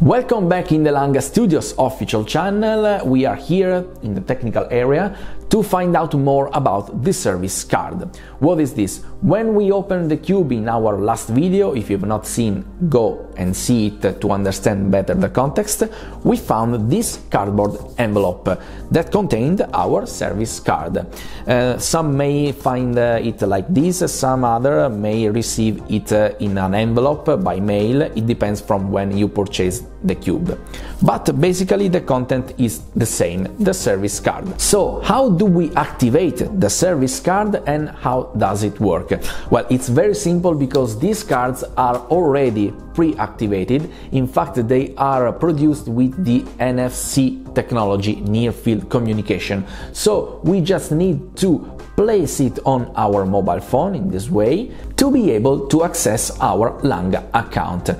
Welcome back in the Langa Studios official channel. We are here in the technical area to find out more about the service card. What is this? When we opened the cube in our last video, if you've not seen, go and see it to understand better the context, we found this cardboard envelope that contained our service card. Uh, some may find uh, it like this, some other may receive it uh, in an envelope by mail, it depends from when you purchase the cube. But basically the content is the same, the service card. So how do we activate the service card and how does it work? Well, it's very simple because these cards are already pre-activated. In fact, they are produced with the NFC technology, near field communication. So we just need to place it on our mobile phone in this way to be able to access our Langa account.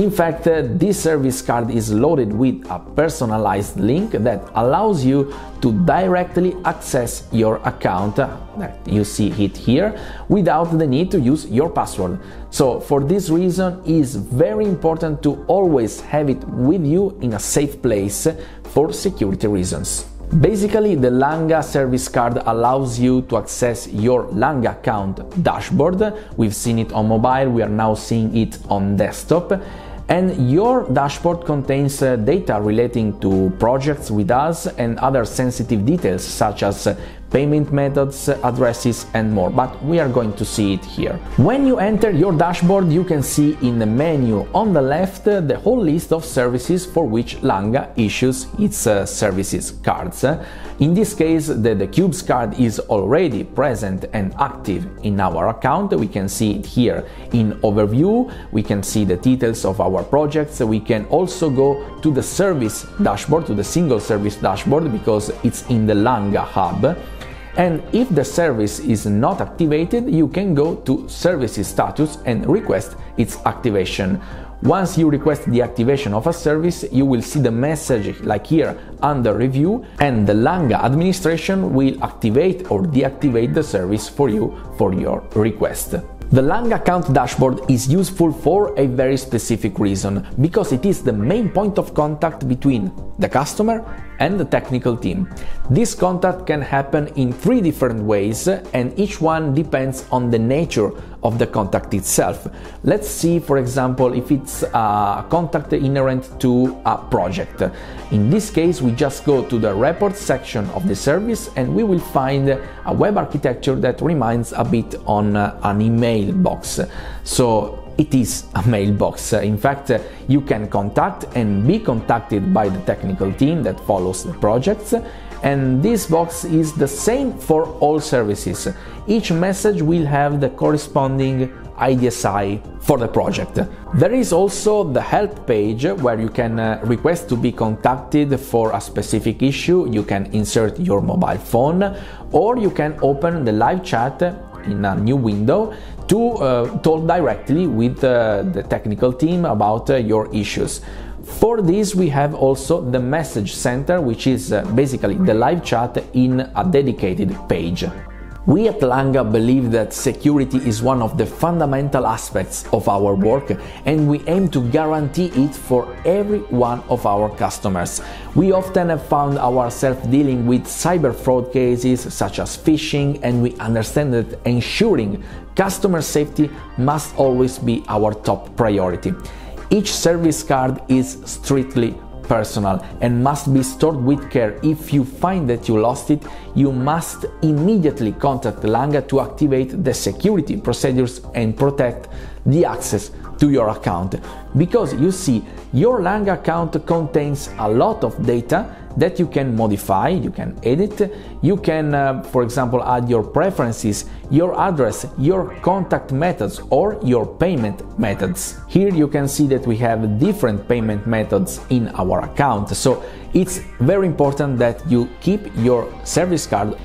In fact, uh, this service card is loaded with a personalized link that allows you to directly access your account uh, that you see it here without the need to use your password. So for this reason it's very important to always have it with you in a safe place for security reasons. Basically, the Langa service card allows you to access your Langa account dashboard. We've seen it on mobile, we are now seeing it on desktop. And your dashboard contains uh, data relating to projects with us and other sensitive details such as uh, payment methods, addresses and more, but we are going to see it here. When you enter your dashboard, you can see in the menu on the left the whole list of services for which Langa issues its uh, services cards. In this case, the, the Cubes card is already present and active in our account. We can see it here in overview. We can see the details of our projects. We can also go to the service dashboard, to the single service dashboard, because it's in the Langa hub. And if the service is not activated, you can go to services status and request its activation. Once you request the activation of a service, you will see the message like here under review and the Langa administration will activate or deactivate the service for you for your request. The Langa account dashboard is useful for a very specific reason, because it is the main point of contact between the customer and the technical team. This contact can happen in three different ways and each one depends on the nature of the contact itself. Let's see, for example, if it's a contact inherent to a project. In this case, we just go to the report section of the service and we will find a web architecture that reminds a bit on uh, an email box. So it is a mailbox. In fact, you can contact and be contacted by the technical team that follows the projects and this box is the same for all services. Each message will have the corresponding IDSI for the project. There is also the help page where you can uh, request to be contacted for a specific issue. You can insert your mobile phone or you can open the live chat in a new window to uh, talk directly with uh, the technical team about uh, your issues. For this, we have also the message center, which is uh, basically the live chat in a dedicated page. We at Langa believe that security is one of the fundamental aspects of our work and we aim to guarantee it for every one of our customers. We often have found ourselves dealing with cyber fraud cases such as phishing and we understand that ensuring customer safety must always be our top priority. Each service card is strictly personal and must be stored with care. If you find that you lost it, you must immediately contact Langa to activate the security procedures and protect the access to your account. Because you see, your Langa account contains a lot of data that you can modify, you can edit, you can, uh, for example, add your preferences, your address, your contact methods, or your payment methods. Here you can see that we have different payment methods in our account, so it's very important that you keep your service card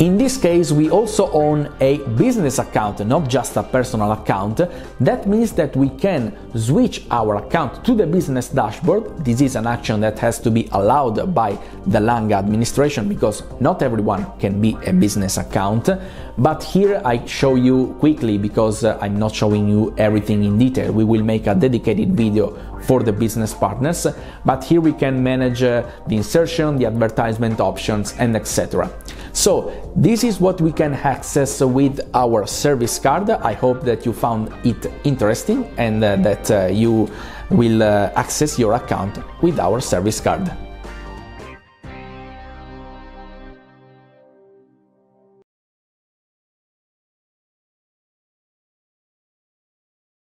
in this case, we also own a business account, not just a personal account. That means that we can switch our account to the business dashboard. This is an action that has to be allowed by the Langa administration because not everyone can be a business account. But here I show you quickly because uh, I'm not showing you everything in detail. We will make a dedicated video for the business partners, but here we can manage uh, the insertion, the advertisement options, and etc. So, this is what we can access with our service card. I hope that you found it interesting and uh, that uh, you will uh, access your account with our service card.